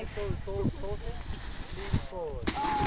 mais. Soltou, soltou, soltou.